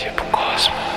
Tipo Cosmo.